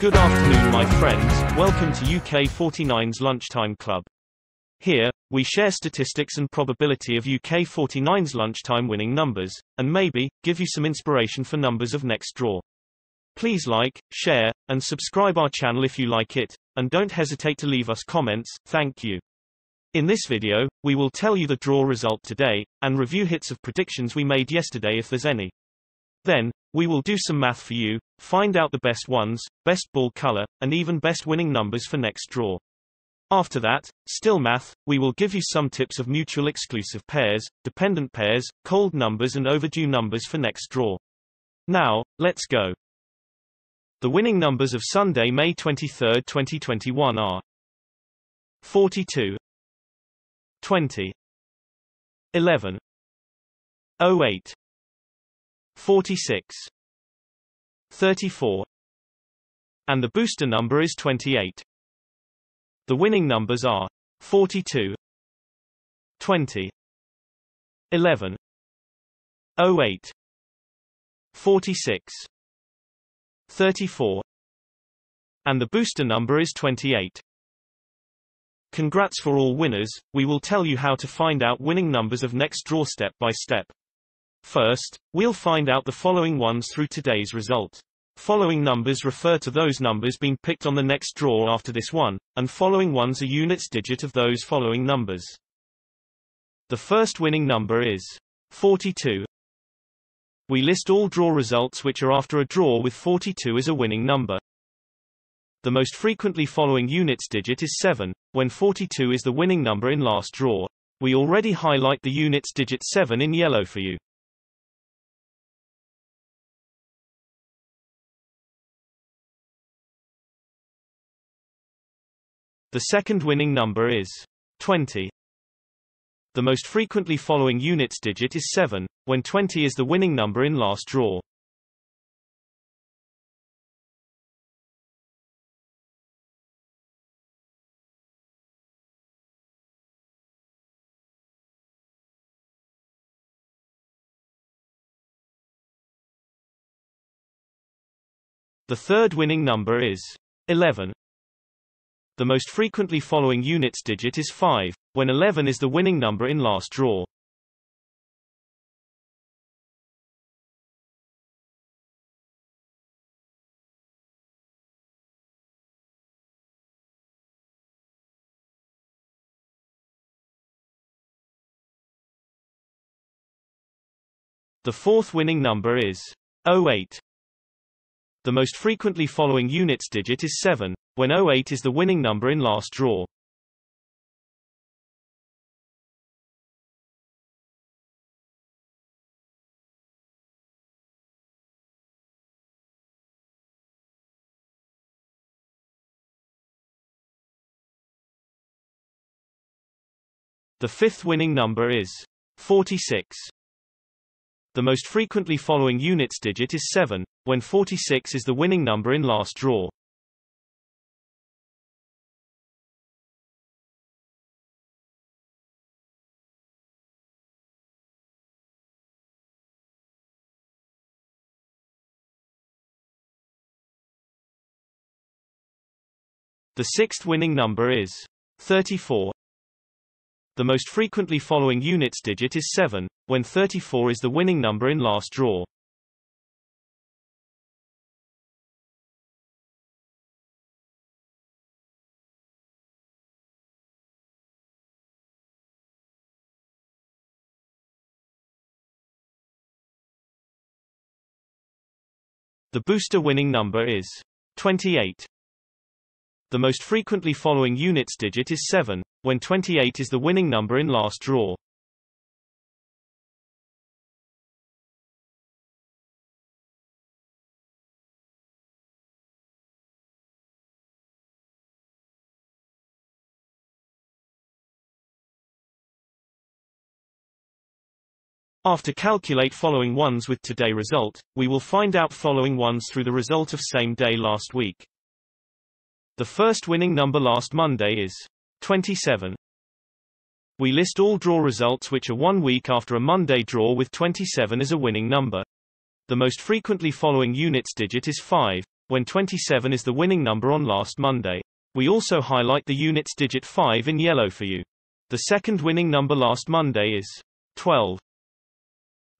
Good afternoon my friends, welcome to UK 49's Lunchtime Club. Here, we share statistics and probability of UK 49's lunchtime winning numbers, and maybe, give you some inspiration for numbers of next draw. Please like, share, and subscribe our channel if you like it, and don't hesitate to leave us comments, thank you. In this video, we will tell you the draw result today, and review hits of predictions we made yesterday if there's any. Then, we will do some math for you, find out the best ones, best ball color, and even best winning numbers for next draw. After that, still math, we will give you some tips of mutual exclusive pairs, dependent pairs, cold numbers and overdue numbers for next draw. Now, let's go. The winning numbers of Sunday, May 23, 2021 are 42 20 11 08 46 34 and the booster number is 28. The winning numbers are 42 20 11 08 46 34 and the booster number is 28. Congrats for all winners, we will tell you how to find out winning numbers of next draw step by step. First, we'll find out the following ones through today's result. Following numbers refer to those numbers being picked on the next draw after this one, and following ones are units digit of those following numbers. The first winning number is 42. We list all draw results which are after a draw with 42 as a winning number. The most frequently following units digit is 7, when 42 is the winning number in last draw. We already highlight the units digit 7 in yellow for you. The second winning number is 20. The most frequently following units digit is 7, when 20 is the winning number in last draw. The third winning number is 11. The most frequently following units digit is 5, when 11 is the winning number in last draw. The fourth winning number is 08. The most frequently following units digit is 7, when 08 is the winning number in last draw. The fifth winning number is 46. The most frequently following units digit is 7, when 46 is the winning number in last draw. The sixth winning number is 34. The most frequently following units digit is 7, when 34 is the winning number in last draw. The booster winning number is 28. The most frequently following units digit is 7, when 28 is the winning number in last draw. After calculate following ones with today result, we will find out following ones through the result of same day last week. The first winning number last Monday is 27. We list all draw results which are one week after a Monday draw with 27 as a winning number. The most frequently following units digit is 5, when 27 is the winning number on last Monday. We also highlight the units digit 5 in yellow for you. The second winning number last Monday is 12.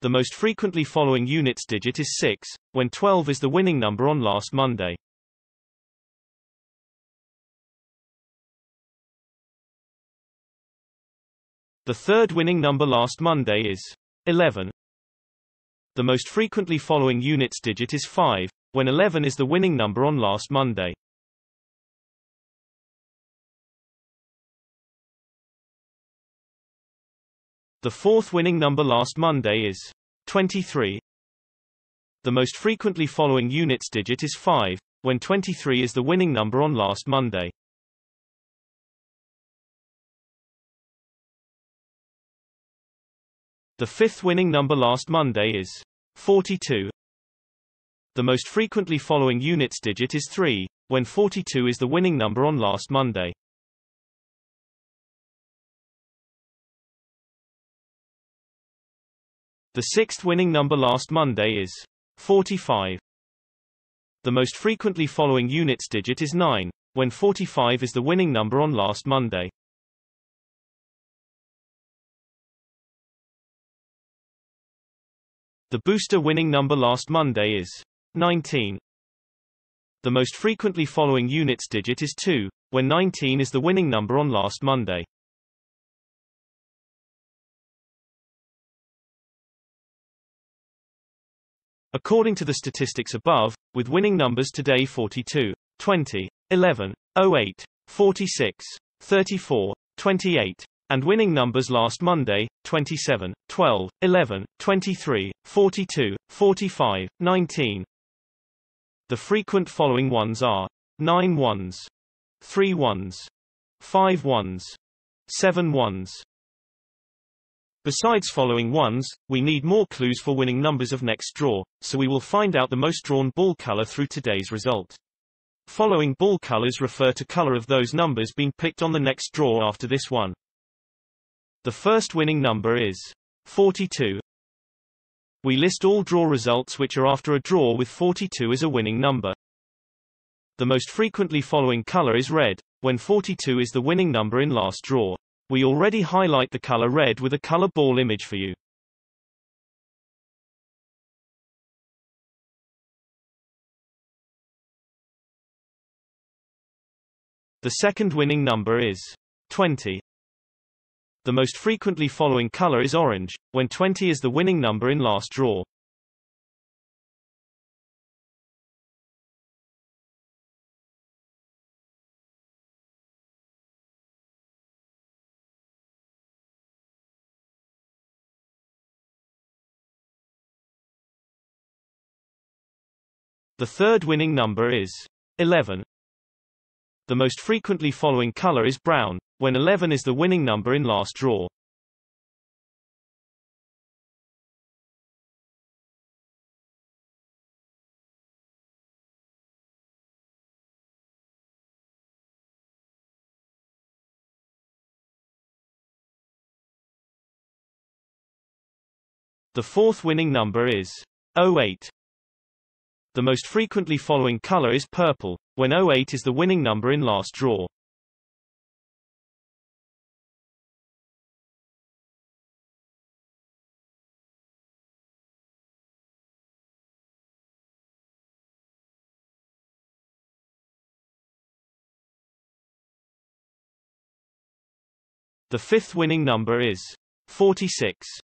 The most frequently following units digit is 6, when 12 is the winning number on last Monday. The third winning number last Monday is 11. The most frequently following units digit is 5, when 11 is the winning number on last Monday. The fourth winning number last Monday is 23. The most frequently following units digit is 5, when 23 is the winning number on last Monday. The fifth winning number last Monday is 42. The most frequently following units digit is 3, when 42 is the winning number on last Monday. The sixth winning number last Monday is 45. The most frequently following units digit is 9, when 45 is the winning number on last Monday. The booster winning number last Monday is 19. The most frequently following units digit is 2, when 19 is the winning number on last Monday. According to the statistics above, with winning numbers today 42, 20, 11, 08, 46, 34, 28, and winning numbers last Monday, 27, 12, 11, 23, 42, 45, 19. The frequent following ones are 9 ones, 3 ones, 5 ones, 7 ones, Besides following ones, we need more clues for winning numbers of next draw, so we will find out the most drawn ball color through today's result. Following ball colors refer to color of those numbers being picked on the next draw after this one. The first winning number is 42. We list all draw results which are after a draw with 42 as a winning number. The most frequently following color is red, when 42 is the winning number in last draw. We already highlight the color red with a color ball image for you. The second winning number is 20. The most frequently following color is orange, when 20 is the winning number in last draw. The third winning number is 11. The most frequently following color is brown, when 11 is the winning number in last draw. The fourth winning number is 08. The most frequently following color is purple, when 08 is the winning number in last draw. The fifth winning number is 46.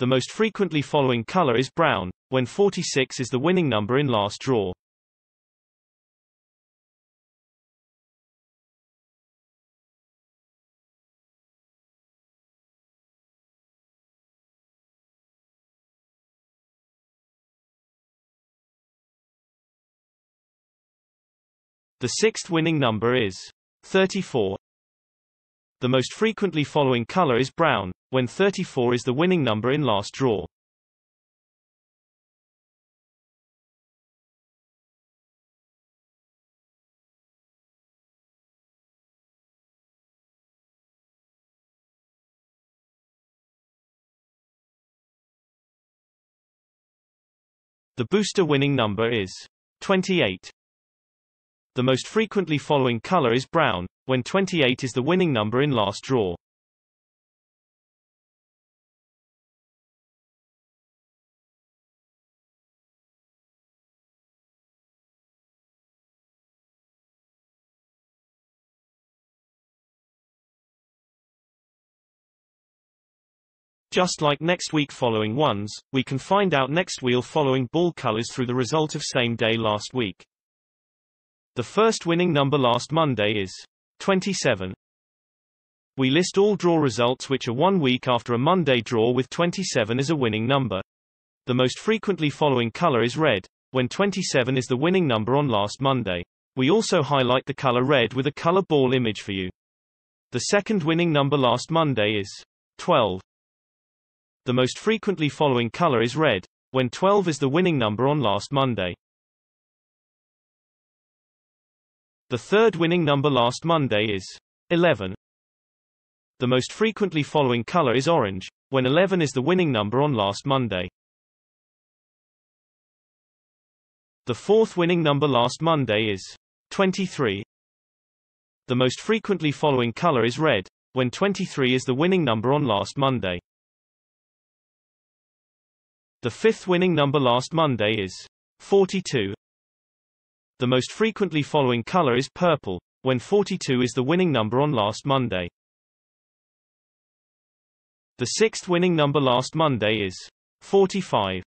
The most frequently following color is brown, when 46 is the winning number in last draw. The sixth winning number is 34. The most frequently following color is brown, when 34 is the winning number in last draw. The booster winning number is 28. The most frequently following color is brown, when 28 is the winning number in last draw. Just like next week following ones, we can find out next wheel following ball colors through the result of same day last week. The first winning number last Monday is 27. We list all draw results which are one week after a Monday draw with 27 as a winning number. The most frequently following color is red, when 27 is the winning number on last Monday. We also highlight the color red with a color ball image for you. The second winning number last Monday is 12. The most frequently following color is red, when 12 is the winning number on last Monday. The third winning number last Monday is 11. The most frequently following color is orange, when 11 is the winning number on last Monday. The fourth winning number last Monday is 23. The most frequently following color is red, when 23 is the winning number on last Monday. The fifth winning number last Monday is 42. The most frequently following color is purple, when 42 is the winning number on last Monday. The sixth winning number last Monday is 45.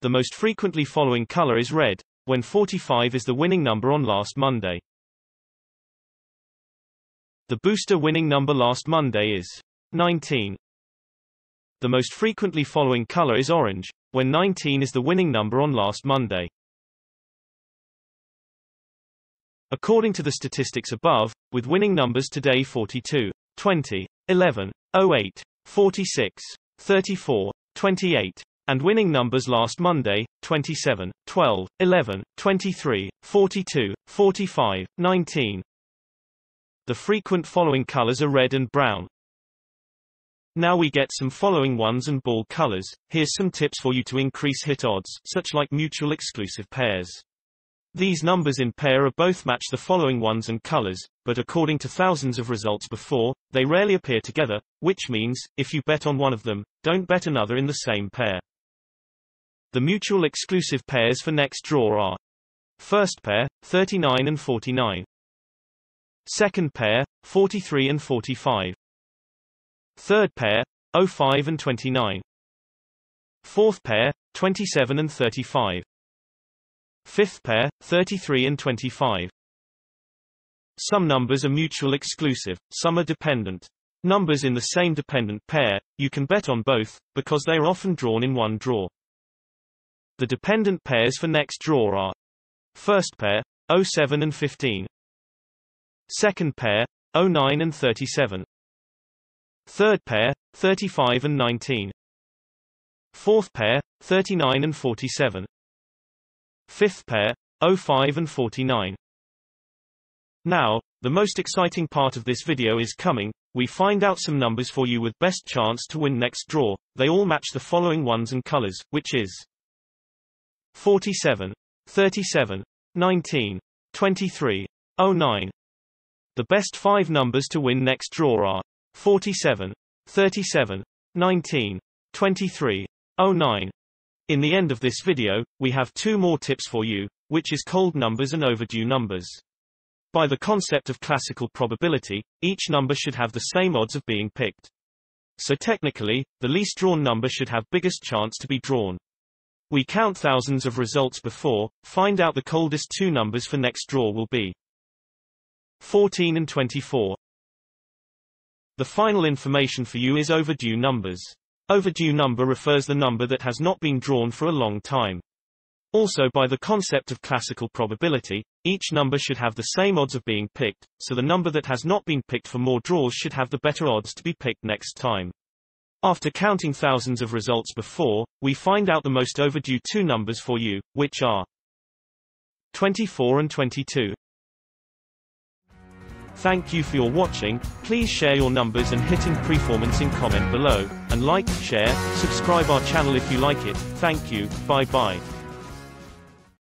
The most frequently following color is red, when 45 is the winning number on last Monday. The booster winning number last Monday is 19. The most frequently following color is orange, when 19 is the winning number on last Monday. According to the statistics above, with winning numbers today 42, 20, 11, 08, 46, 34, 28, and winning numbers last Monday, 27, 12, 11, 23, 42, 45, 19. The frequent following colors are red and brown, now we get some following ones and ball colors. Here's some tips for you to increase hit odds, such like mutual exclusive pairs. These numbers in pair are both match the following ones and colors, but according to thousands of results before, they rarely appear together, which means, if you bet on one of them, don't bet another in the same pair. The mutual exclusive pairs for next draw are First pair, 39 and 49. Second pair, 43 and 45. Third pair, 05 and 29. Fourth pair, 27 and 35. Fifth pair, 33 and 25. Some numbers are mutual exclusive, some are dependent. Numbers in the same dependent pair, you can bet on both, because they are often drawn in one draw. The dependent pairs for next draw are First pair, 07 and 15. Second pair, 09 and 37. Third pair, 35 and 19. Fourth pair, 39 and 47. Fifth pair, 05 and 49. Now, the most exciting part of this video is coming, we find out some numbers for you with best chance to win next draw, they all match the following ones and colors, which is 47, 37, 19, 23, 09. The best five numbers to win next draw are 47, 37, 19, 23, 09. In the end of this video, we have two more tips for you, which is cold numbers and overdue numbers. By the concept of classical probability, each number should have the same odds of being picked. So technically, the least drawn number should have biggest chance to be drawn. We count thousands of results before, find out the coldest two numbers for next draw will be 14 and 24. The final information for you is overdue numbers. Overdue number refers the number that has not been drawn for a long time. Also by the concept of classical probability, each number should have the same odds of being picked, so the number that has not been picked for more draws should have the better odds to be picked next time. After counting thousands of results before, we find out the most overdue two numbers for you, which are 24 and 22. Thank you for your watching, please share your numbers and hitting performance in comment below, and like, share, subscribe our channel if you like it, thank you, bye bye.